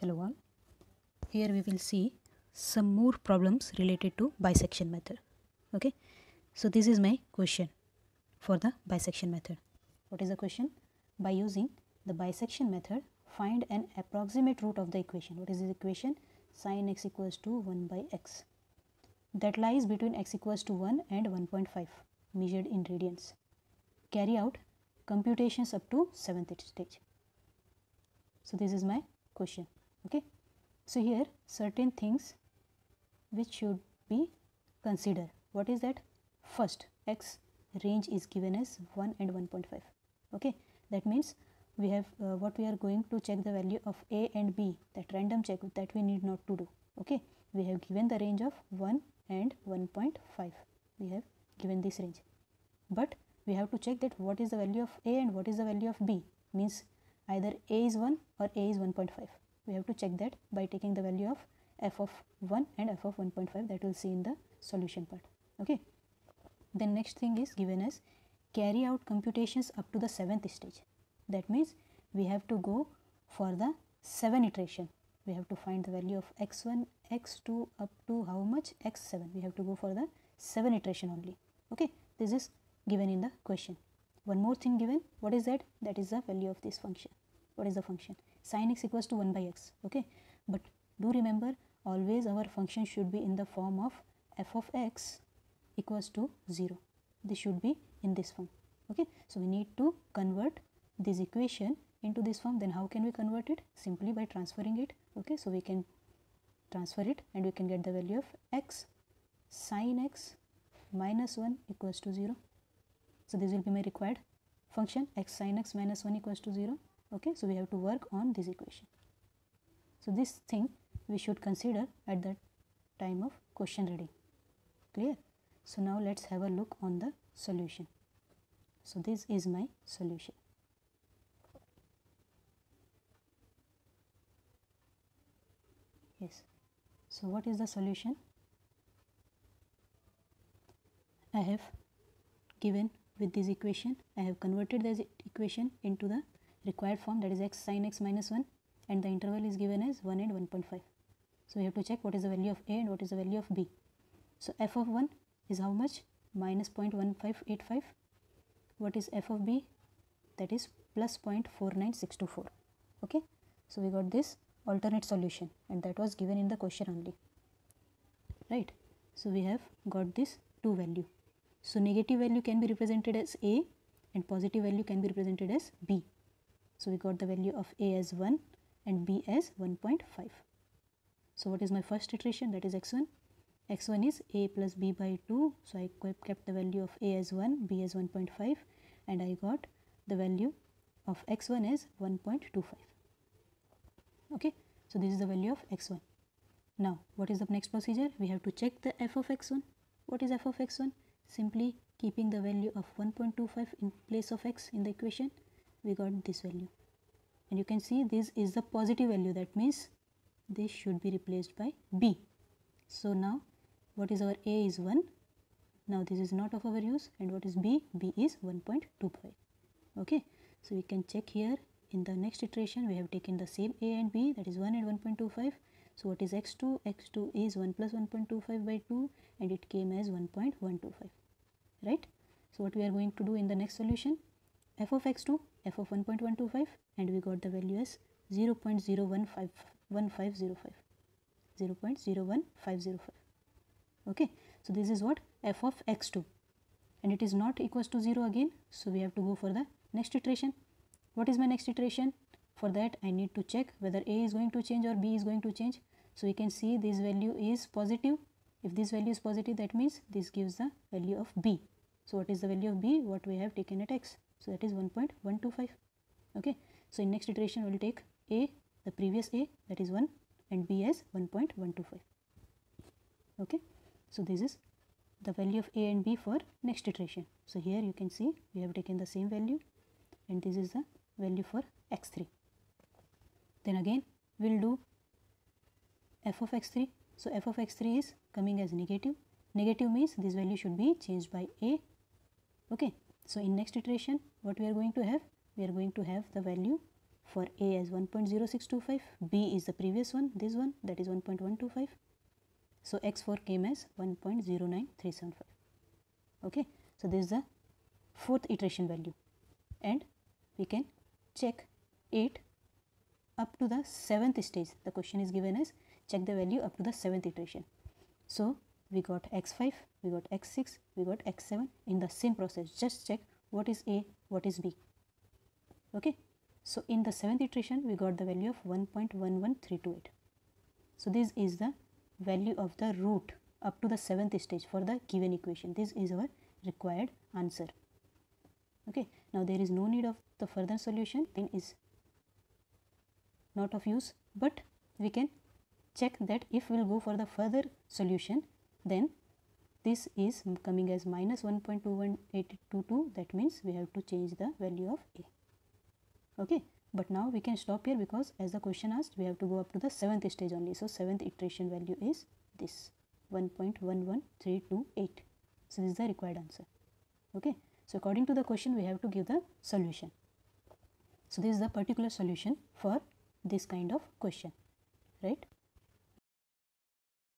Hello all. Here we will see some more problems related to bisection method. Okay. So this is my question for the bisection method. What is the question? By using the bisection method, find an approximate root of the equation. What is this equation? Sin x equals to 1 by x. That lies between x equals to 1 and 1.5 measured in radians. Carry out computations up to 7th stage. So this is my question okay. So here certain things which should be considered. What is that? First x range is given as 1 and 1.5 okay. That means we have uh, what we are going to check the value of a and b that random check that we need not to do. Okay. We have given the range of 1 and 1.5 we have given this range. But we have to check that what is the value of a and what is the value of b. Means either a is 1 or a is 1.5 we have to check that by taking the value of f of 1 and f of 1.5 that we'll see in the solution part. Okay? Then next thing is given as carry out computations up to the seventh stage. That means we have to go for the 7 iteration. We have to find the value of x1 x2 up to how much? x7 we have to go for the 7 iteration only. Okay? This is given in the question. One more thing given. What is that? That is the value of this function what is the function? Sin x equals to 1 by x okay? But do remember always our function should be in the form of f of x equals to 0 this should be in this form okay? So we need to convert this equation into this form. Then how can we convert it? Simply by transferring it okay? So we can transfer it and we can get the value of x sin x minus 1 equals to 0 so this will be my required function. x sin x minus 1 equals to 0 okay so we have to work on this equation. So this thing we should consider at the time of question reading. Clear? So now let's have a look on the solution. So this is my solution. Yes. So what is the solution? I have given with this equation i have converted this equation into the required form that is x sin x minus 1 and the interval is given as 1 and 1.5. So, we have to check what is the value of a and what is the value of b. So, f of 1 is how much? Minus 0.1585. What is f of b? That is plus 0.49624. Okay. So, we got this alternate solution and that was given in the question only. Right. So, we have got this 2 value. So, negative value can be represented as a and positive value can be represented as b. So, we got the value of A as 1 and B as 1.5. So, what is my first iteration that is x1? x1 is A plus B by 2. So, I kept the value of A as 1, B as 1.5 and I got the value of x1 as 1.25. Okay. So, this is the value of x1. Now, what is the next procedure? We have to check the f of x1. What is f of x1? Simply keeping the value of 1.25 in place of x in the equation we got this value. And you can see this is the positive value. That means this should be replaced by b. So now what is our a is 1 now this is not of our use. And what is b? B is 1.25 okay. So we can check here. In the next iteration we have taken the same a and b. That is 1 and 1.25 so what is x2 x2 is 1 plus 1.25 by 2 and it came as 1.125 right? So what we are going to do in the next solution? F of x2 f of 1.125 and we got the value as 0 0.011505 0.01505 okay so this is what f of x2 and it is not equals to 0 again so we have to go for the next iteration. What is my next iteration? For that I need to check whether a is going to change or b is going to change. So we can see this value is positive. If this value is positive that means this gives the value of b. So what is the value of b? What we have taken at x so that is 1.125 okay. So in next iteration we will take a the previous a that is 1 and b as 1.125 okay. So this is the value of a and b for next iteration. So here you can see we have taken the same value and this is the value for x3 then again we'll do f of x3 so f of x3 is coming as negative. Negative means this value should be changed by a. Okay so in next iteration what we are going to have? We are going to have the value for a as 1.0625 b is the previous one this one that is 1.125 so x4 came as 1.09375 okay? So this is the fourth iteration value. And we can check it up to the seventh stage. The question is given as check the value up to the seventh iteration. So we got x5 we got x6 we got x7 in the same process. Just check what is a what is b. Okay? So in the seventh iteration we got the value of 1.11328 so this is the value of the root up to the seventh stage for the given equation. This is our required answer. Okay? Now there is no need of the further solution. Then is not of use but we can check that if we will go for the further solution then this is coming as minus 1.21822 that means we have to change the value of a. Okay. But now we can stop here because as the question asked we have to go up to the seventh stage only. So seventh iteration value is this 1.11328 so this is the required answer. Okay. So according to the question we have to give the solution. So this is the particular solution for this kind of question. Right